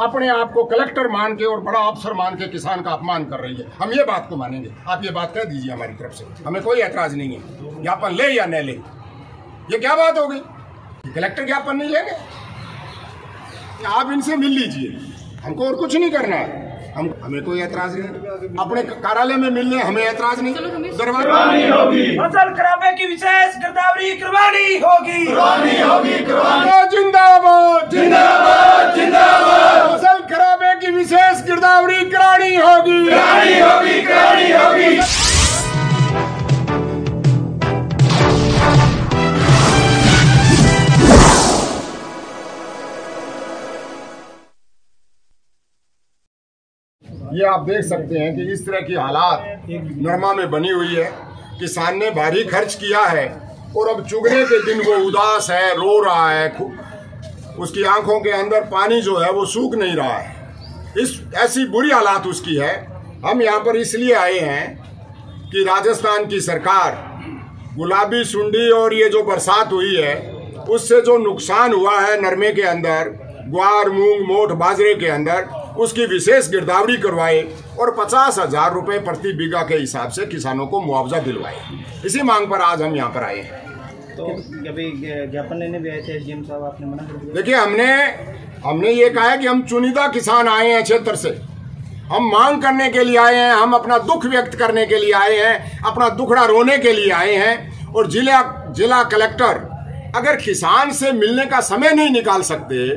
अपने आप को कलेक्टर मान के और बड़ा अफसर मान के किसान का अपमान कर रही है। हम ये बात को मानेंगे। आप ये बात कह दीजिए हमारी तरफ़ से। हमें कोई एतराज़ नहीं है। ज्ञापन ले या न ले। ये क्या बात हो गई? कलेक्टर ज्ञापन नहीं लेंगे? आप इनसे मिल लीजिए। हमको और कुछ नहीं करना है। हम हमें कोई ऐतराज नहीं। अपने कार्यालय में मिलने हमें ऐतराज नहीं। दरबार फ़सल खराबे की विशेष गिरदावरी करवानी होगी। जिंदाबाद। जिंदाबाद। ये आप देख सकते हैं कि इस तरह की हालात नरमा में बनी हुई है। किसान ने भारी खर्च किया है और अब चुगने के दिन वो उदास है, रो रहा है उसकी आँखों के अंदर पानी जो है वो सूख नहीं रहा है। इस, ऐसी बुरी हालात उसकी है। हम यहाँ पर इसलिए आए हैं कि राजस्थान की सरकार गुलाबी सुंडी और ये जो बरसात हुई है, उससे जो नुकसान हुआ है नरमे के अंदर, ग्वार, मूंग, मोठ, बाजरे के अंदर उसकी विशेष गिरदावरी करवाए और पचास हज़ार रुपये प्रति बीघा के हिसाब से किसानों को मुआवजा दिलवाए। इसी मांग पर आज हम यहाँ पर आए हैं। तो ज्ञापन लेने भी आए थे एसडीएम साहब आपने मना कर दिया। देखिए हमने हमने ये कहा है कि हम चुनिंदा किसान आए हैं क्षेत्र से। हम मांग करने के लिए आए हैं हम अपना दुख व्यक्त करने के लिए आए हैं अपना दुखड़ा रोने के लिए आए हैं और जिला जिला कलेक्टर अगर किसान से मिलने का समय नहीं निकाल सकते,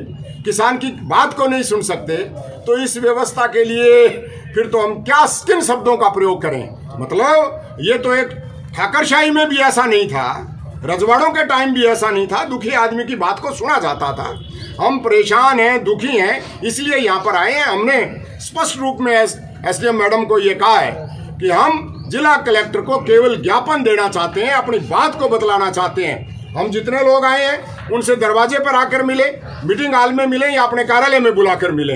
किसान की बात को नहीं सुन सकते तो इस व्यवस्था के लिए फिर तो हम क्या किन शब्दों का प्रयोग करें? मतलब ये तो एक ठाकरशाही में भी ऐसा नहीं था, रजवाड़ों के टाइम भी ऐसा नहीं था, दुखी आदमी की बात को सुना जाता था। हम परेशान हैं, दुखी हैं, इसलिए यहाँ पर आए हैं। हमने स्पष्ट रूप में एस डी मैडम को ये कहा है कि हम जिला कलेक्टर को केवल ज्ञापन देना चाहते हैं, अपनी बात को बतलाना चाहते हैं। हम जितने लोग आए हैं, उनसे दरवाजे पर आकर मिले, मीटिंग हॉल में मिले या अपने कार्यालय में बुलाकर मिले।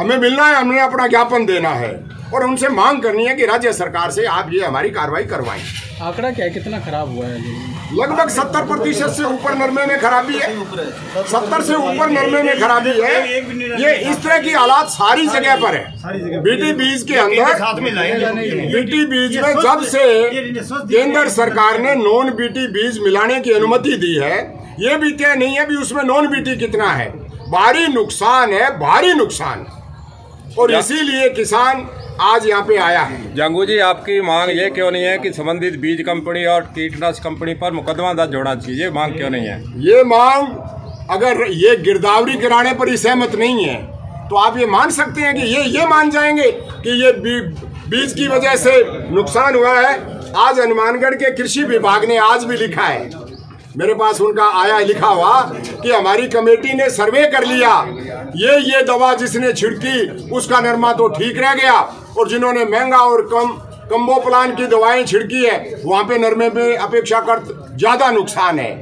हमें मिलना है, हमने अपना ज्ञापन देना है और उनसे मांग करनी है कि राज्य सरकार से आप ये हमारी कार्रवाई करवाएँ। आंकड़ा क्या है? कितना खराब हुआ है? लगभग सत्तर प्रतिशत से ऊपर नरमे में खराबी है। सत्तर से ऊपर नरमे में खराबी है। ये इस तरह की हालात सारी जगह पर है। बीटी बीज के अंदर बीटी बीज में जब से केंद्र सरकार ने नॉन बीटी बीज मिलाने की अनुमति दी है ये भी तय नहीं है भी उसमें नॉन बीटी कितना है। भारी नुकसान है भारी नुकसान। और इसीलिए किसान आज यहाँ पे आया है। जंगू जी आपकी मांग ये क्यों नहीं है कि संबंधित बीज कंपनी और कीटनाशक कंपनी पर मुकदमा दर्ज होना चाहिए? ये मांग क्यों नहीं है? ये मांग अगर ये गिरदावरी कराने पर ही सहमत नहीं है तो आप ये मान सकते हैं कि ये ये मान जाएँगे कि ये बी, बीज की वजह से नुकसान हुआ है। आज हनुमानगढ़ के कृषि विभाग ने आज भी लिखा है मेरे पास उनका आया लिखा हुआ कि हमारी कमेटी ने सर्वे कर लिया। ये ये दवा जिसने छिड़की, उसका नरमा तो ठीक रह गया और जिन्होंने महँगा और कम, कम्बो प्लान की दवाएँ छिड़की है, वहाँ पे नरमे में अपेक्षाकृत ज़्यादा नुकसान है।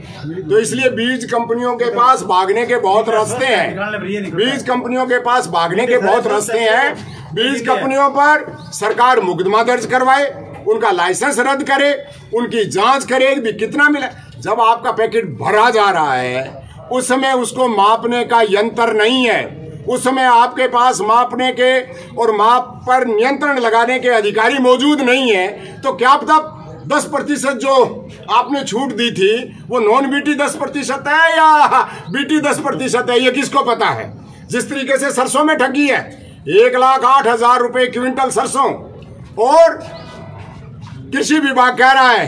तो इसलिए बीज कंपनियों के पास भागने के बहुत रास्ते हैं। बीज कंपनियों के पास भागने के बहुत रास्ते हैं। बीज कंपनियों पर सरकार मुकदमा दर्ज करवाए, उनका लाइसेंस रद्द करे, उनकी जाँच करे भी कितना मिला। जब आपका पैकेट भरा जा रहा है, उस समय उसको मापने का यंत्र नहीं है। उस समय आपके पास मापने के और माप पर नियंत्रण लगाने के अधिकारी मौजूद नहीं है तो क्या पता दस प्रतिशत जो आपने छूट दी थी, वो नॉन बीटी दस प्रतिशत है या बीटी दस प्रतिशत है, ये किसको पता है? जिस तरीके से सरसों में ठगी है, एक लाख आठ हज़ार रुपए क्विंटल सरसों। और कृषि विभाग कह रहा है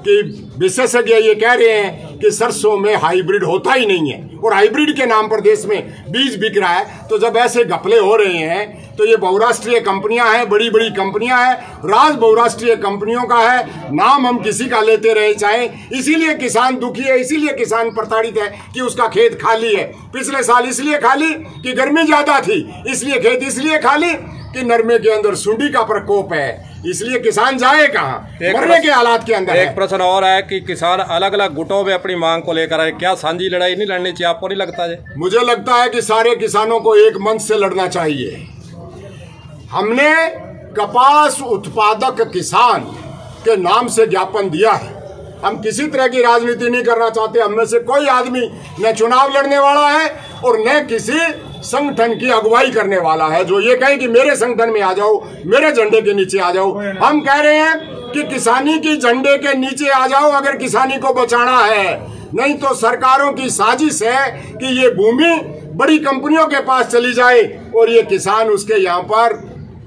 कि विशेषज्ञ ये कह रहे हैं कि सरसों में हाइब्रिड होता ही नहीं है। और हाइब्रिड के नाम पर देश में बीज बिक रहा है तो जब ऐसे घपले हो रहे हैं तो ये बहुराष्ट्रीय कंपनियाँ हैं बड़ी बड़ी कंपनियाँ हैं, राज बहुराष्ट्रीय कंपनियों का है, नाम हम किसी का लेते रहे चाहे। इसीलिए किसान दुखी है, इसीलिए किसान प्रताड़ित है कि उसका खेत खाली है। पिछले साल इसलिए खाली कि गर्मी ज़्यादा थी, इसलिए खेत इसलिए खाली कि नरमे के अंदर सुंडी का प्रकोप है। इसलिए किसान जाए कहाँ? मरने के हालात के अंदर एक प्रश्न और है कि किसान अलग अलग गुटों में अपनी मांग को लेकर आए। क्या सांझी लड़ाई नहीं लड़नी चाहिए? आपको नहीं लगता है मुझे लगता है कि सारे किसानों को एक मंच से लड़ना चाहिए। हमने कपास उत्पादक किसान के नाम से ज्ञापन दिया है। हम किसी तरह की राजनीति नहीं करना चाहते। हम में से कोई आदमी न चुनाव लड़ने वाला है और न किसी संगठन की अगुवाई करने वाला है जो ये कहे कि मेरे संगठन में आ जाओ मेरे झंडे के नीचे आ जाओ। हम कह रहे हैं कि किसानी की झंडे के नीचे आ जाओ अगर किसानी को बचाना है। नहीं तो सरकारों की साजिश है कि ये भूमि बड़ी कंपनियों के पास चली जाए और ये किसान उसके यहाँ पर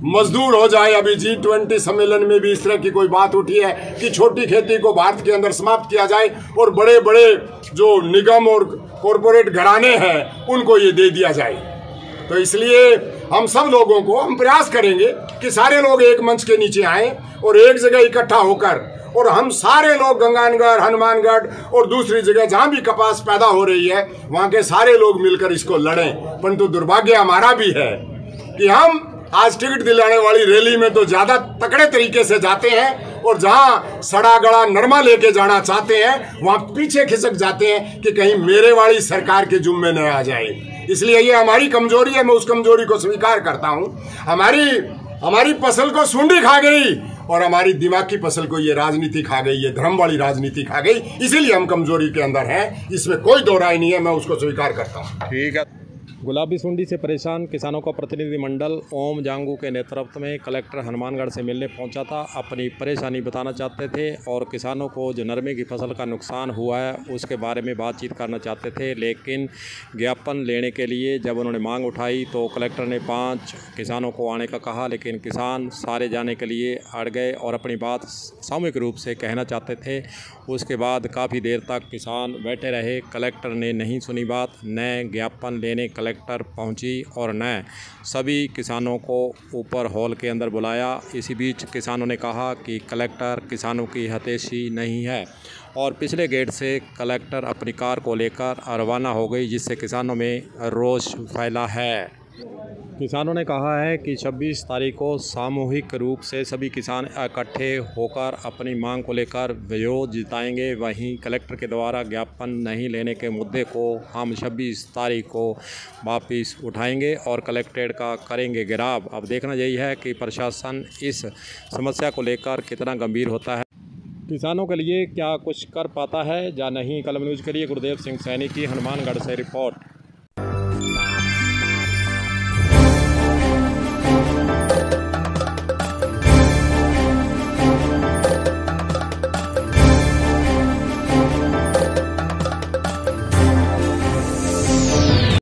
मजदूर हो जाए अभी जी ट्वेंटी सम्मेलन में भी इस तरह की कोई बात उठी है कि छोटी खेती को भारत के अंदर समाप्त किया जाए और बड़े बड़े जो निगम और कॉरपोरेट घराने हैं, उनको ये दे दिया जाए। तो इसलिए हम सब लोगों को हम प्रयास करेंगे कि सारे लोग एक मंच के नीचे आए और एक जगह इकट्ठा होकर और हम सारे लोग गंगानगढ़, हनुमानगढ़ और दूसरी जगह जहाँ भी कपास पैदा हो रही है, वहाँ के सारे लोग मिलकर इसको लड़ें। परंतु दुर्भाग्य हमारा भी है कि हम आज टिकट दिलाने वाली रैली में तो ज़्यादा तकड़े तरीके से जाते हैं और जहाँ सड़ा गड़ा नरमा लेके जाना चाहते हैं, वहाँ पीछे खिसक जाते हैं कि कहीं मेरे वाली सरकार के जुम्मे न आ जाए। इसलिए ये हमारी कमज़ोरी है, मैं उस कमज़ोरी को स्वीकार करता हूँ। हमारी हमारी फ़सल को सुंडी खा गई और हमारी दिमाग की फ़सल को ये राजनीति खा गई, ये धर्म वाली राजनीति खा गई। इसीलिए हम कमज़ोरी के अंदर हैं, इसमें कोई दो नहीं है, मैं उसको स्वीकार करता हूँ। ठीक है। गुलाबी सुंडी से परेशान किसानों का प्रतिनिधिमंडल ओम जांगू के नेतृत्व में कलेक्टर हनुमानगढ़ से मिलने पहुँचा था। अपनी परेशानी बताना चाहते थे और किसानों को जो नरमे की फ़सल का नुकसान हुआ है, उसके बारे में बातचीत करना चाहते थे, लेकिन ज्ञापन लेने के लिए जब उन्होंने मांग उठाई तो कलेक्टर ने पाँच किसानों को आने का कहा, लेकिन किसान सारे जाने के लिए अड़ गए और अपनी बात सामूहिक रूप से कहना चाहते थे। उसके बाद काफ़ी देर तक किसान बैठे रहे। कलेक्टर ने नहीं सुनी बात नए ज्ञापन लेने कलेक्टर पहुँची और न सभी किसानों को ऊपर हॉल के अंदर बुलाया। इसी बीच किसानों ने कहा कि कलेक्टर किसानों की हतेशी नहीं है और पिछले गेट से कलेक्टर अपनी कार को लेकर रवाना हो गई, जिससे किसानों में रोष फैला है। किसानों ने कहा है कि 26 तारीख को सामूहिक रूप से सभी किसान इकट्ठे होकर अपनी मांग को लेकर विरोध जिताएँगे। वहीं कलेक्टर के द्वारा ज्ञापन नहीं लेने के मुद्दे को हम 26 तारीख को वापस उठाएँगे और कलेक्ट्रेट का करेंगे गिराव अब देखना यही है कि प्रशासन इस समस्या को लेकर कितना गंभीर होता है। किसानों के लिए क्या कुछ कर पाता है या नहीं कलम न्यूज़ के लिए गुरुदेव सिंह सैनी की हनुमानगढ़ से रिपोर्ट।